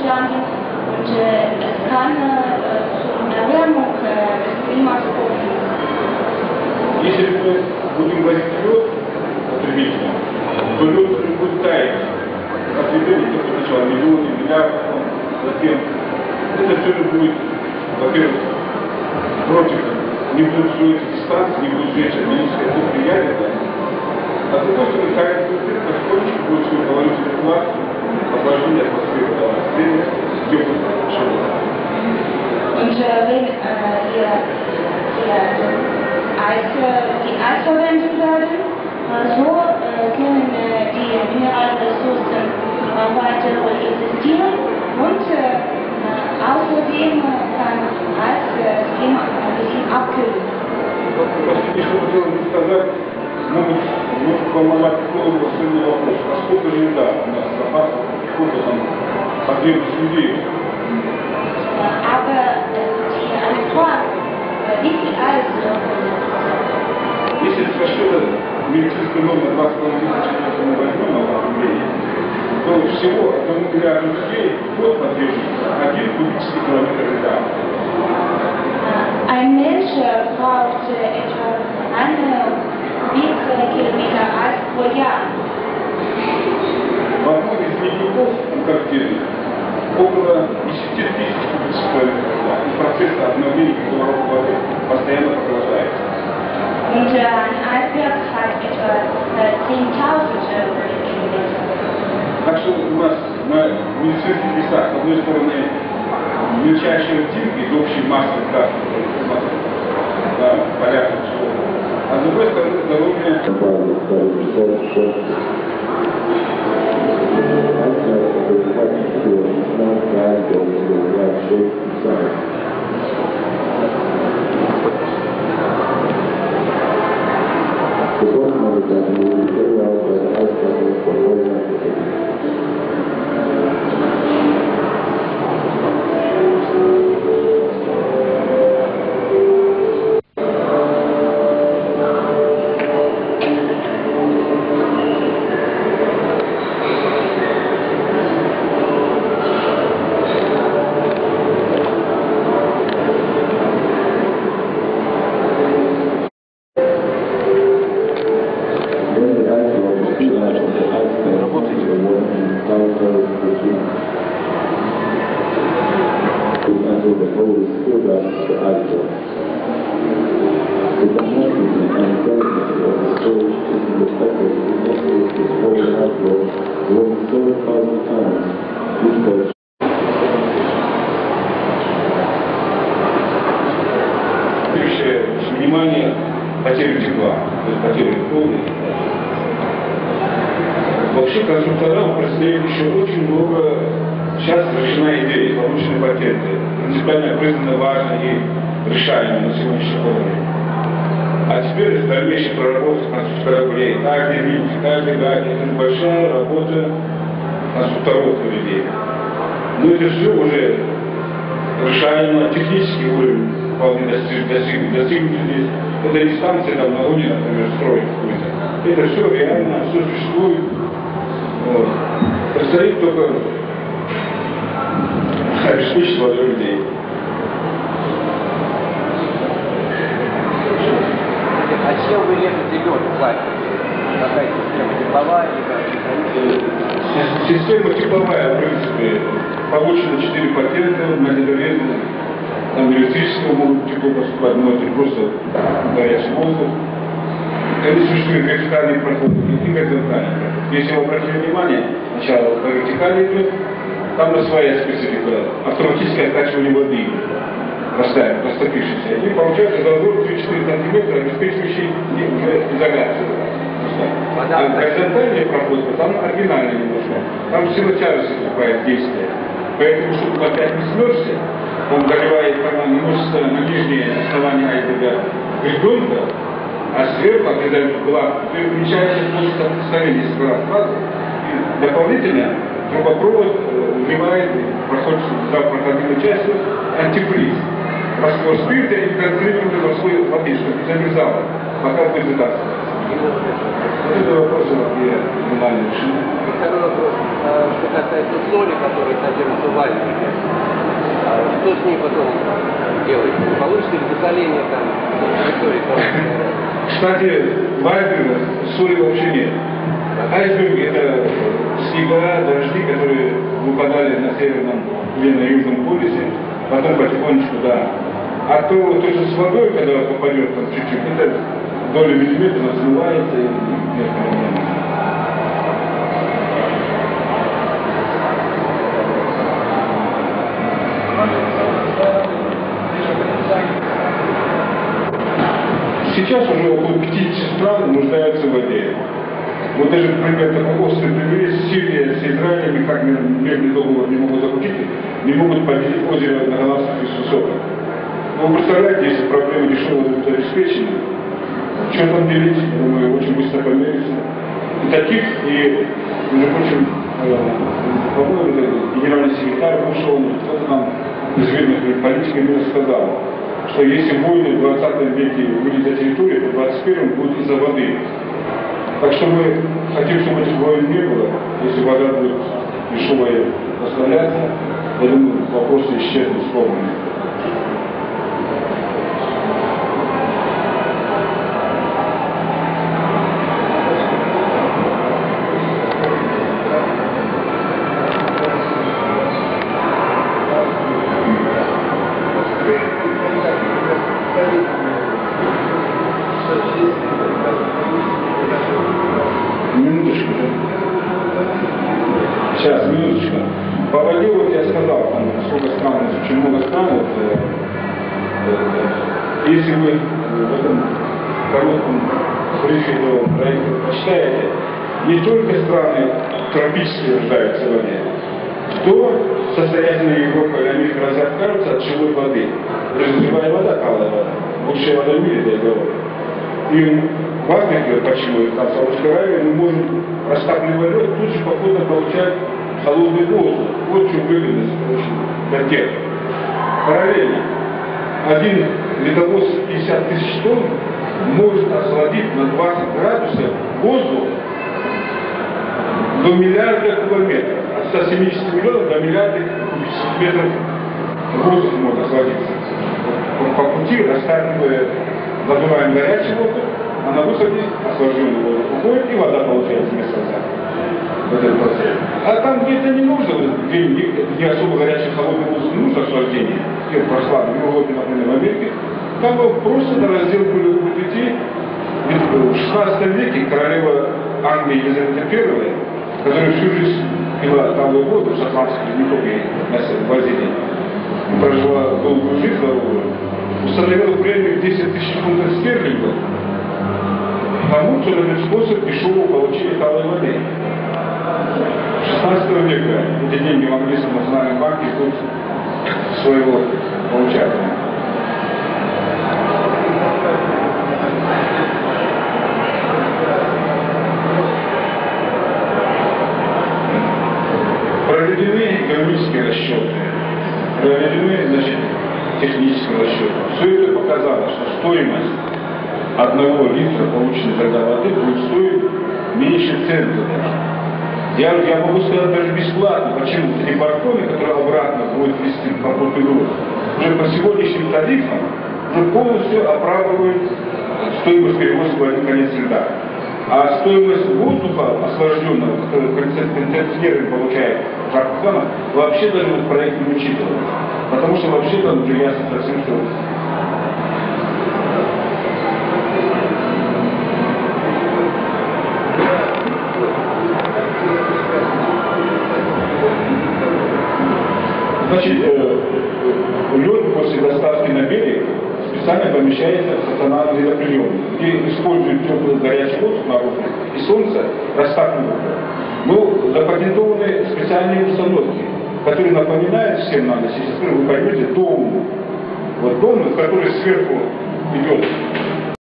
Deutschland und es kann zu einer Erwärmung des Klimas kommen. Если мы будем возить лед потребителям, то лед будет таять. Как видели, только сначала миллионы, миллиарды, затем это все будет, во-первых, против, не будут строить дистанции, не будут жечь органическое предприятие, да. а с другой стороны, тает потихонечку будет свою положительный вклад в охлаждение атмосферы, да, атмосферы, теплых шагов. Und äh, wenn äh, hier, hier Eis, äh, die Eis verwendet werden, äh, so äh, können äh, die Mineralressourcen äh, weiter existieren und äh, äh, außerdem äh, kann Eis äh, das Klima ein bisschen abkühlen. Просто еще хотел бы могут, может волновать экологов следующий вопрос. А сколько же льда у нас в запасах, сколько там потребность людей? Äh, äh, äh, äh, Если расчета медицинской нормы 2,5 тысячи, возьмем рублей, то всего одному миллиарду людей год потребуется один кубический километр льда. Ein Mensch äh, braucht äh, etwa eine Pro Jahr. В одном из дневников у картины около 10 тысяч льда. И процесс обновления кислорода воды постоянно продолжается. Und äh, ein Eisberg hat etwa äh, 10.000 äh, Kubikkilometer. Так что у нас на медицинских весах, с одной стороны, мельчайшая тинка из общей массы нас да, порядка а с другой стороны, здоровье внимание потерю тепла, то есть потерю крови. Вообще конструкторам предстоит еще очень много, сейчас решена идея, получены патенты, принципиально признаны важной и решаемой на сегодняшний день. А теперь это дальнейшая проработка конструкторов каждый вид, каждый гайд, это большая работа конструкторов людей. Но это все уже решаемо, технический уровень вполне достиг, достиг, достигнут здесь. Это не станция там на Луне, например, строить какую-то. Это все реально, все существует. Вот. Предстоит только обеспечить водой людей. А чем лед платите? Какая система тепловая Система тепловая, в принципе, получено 4 патента на ледорезы. Там электрического могут тепло поступать, но это просто горячий воздух. Это существует вертикальный проход и горизонтальный проход. Если вы обратили внимание, сначала по вертикали идет, там на своя специфика, автоматическое откачивание воды простая, простопишется. И получается зазор 3-4 сантиметра, обеспечивающий и уже изоляцию. А горизонтальная проходка, там оригинальная немножко. Там сила тяжести вступает в действие. Поэтому, чтобы опять не смерзся, он прямо немножко на нижнее основание айсберга гребенка, а сверху обрезает глаз, и уменьшается площадь соприкосновения с глаз сразу. И дополнительно трубопровод э, вливает, проходит за проходимой частью антифриз. Раствор спирта и концентрированный раствор воды, чтобы не замерзало, пока будет задаться. Это вопросы я коммунальные решения. И второй вопрос, а, что касается соли, которая содержится в вальнике. А Что с ней потом делать? Получится ли засоление там? Кстати, в айсберга соли вообще нет. Айсберг это снега, дожди, которые выпадали на северном или на южном полюсе, потом потихонечку, да. А то, то что с водой, когда попадет там чуть-чуть, это доля миллиметра размывается и нет проблем. Сейчас уже около 50 стран нуждаются в воде. Вот даже, например, такой острый пример, Сирия с Израилем, как мирный договор не могут заключить, не могут поделить озеро на голландских высотах. Ну, вы представляете, если проблема дешевого обеспечения, что там делить, думаю, очень быстро померится. И таких, и, между прочим, э, по-моему, генеральный секретарь ушел, кто-то там из видных политиков мира сказал, что если войны в 20 веке были за территорию, то в 21 будет из-за воды. Так что мы хотим, чтобы этих войн не было. Если вода будет дешевая поставляться, я думаю, вопросы исчезнут с полными. Сказал, там, сколько стран, очень много стран, вот, э, э, если вы в этом коротком брифинговом проекте почитаете, не только страны тропические нуждаются в воде, кто состоятельная Европа или Америка разве откажутся от живой воды? Живая вода, талая вода. Лучшая вода в мире, я говорю. И в Африке, почему там в Саудовской Аравии, мы можем растапливая лед, тут же походно получать холодный воздух. Вот в чем для тех. Параллельно. Один ледовоз 50 тысяч тонн может охладить на 20 градусов воздух до миллиарда кубометров. От 170 миллионов до миллиарда кубических метров воздух может охладиться. По пути растапливая задуваем горячий воздух, а на выходе охлажденный воздух уходит, и вода получается вместо воздуха в этот процесс. А там где-то не нужно, где не, особо горячий холодный воздух, не нужно охлаждение, где прохладно, в Европе, например, в Америке, там бы просто на разделку ведь в 16 веке королева Англии Елизавета I, которая всю жизнь пила талую воду шотландских ледникове в Бразилии, прожила долгую жизнь здоровую, установила премию 10 тысяч фунтов стерлингов тому, кто этот способ дешевого получения талой воды. 16 века эти деньги в английском национальном банке ждут своего получателя. Проведены экономические расчеты, проведены значит, технические расчеты. Все это показало, что стоимость одного литра полученной тогда воды будет стоить меньше цента даже. Я, я могу сказать даже бесплатно. Почему? Эти парковки, которые обратно будут вести Путину, уже по сегодняшним тарифам уже полностью оправдывают стоимость перевозки в один конец льда. А стоимость воздуха охлажденного, который кондиционеры получает Жакутана, вообще даже в проекте не учитывается. Потому что вообще там уже ясно совсем, что Значит, э, лед после доставки на берег специально помещается в стационарный ледоприем, где используют теплый горячий воздух наружу и солнце растапливают. Ну, запатентованы специальные установки, которые напоминают всем нам, если вы поймете, дом. Вот дом, который сверху идет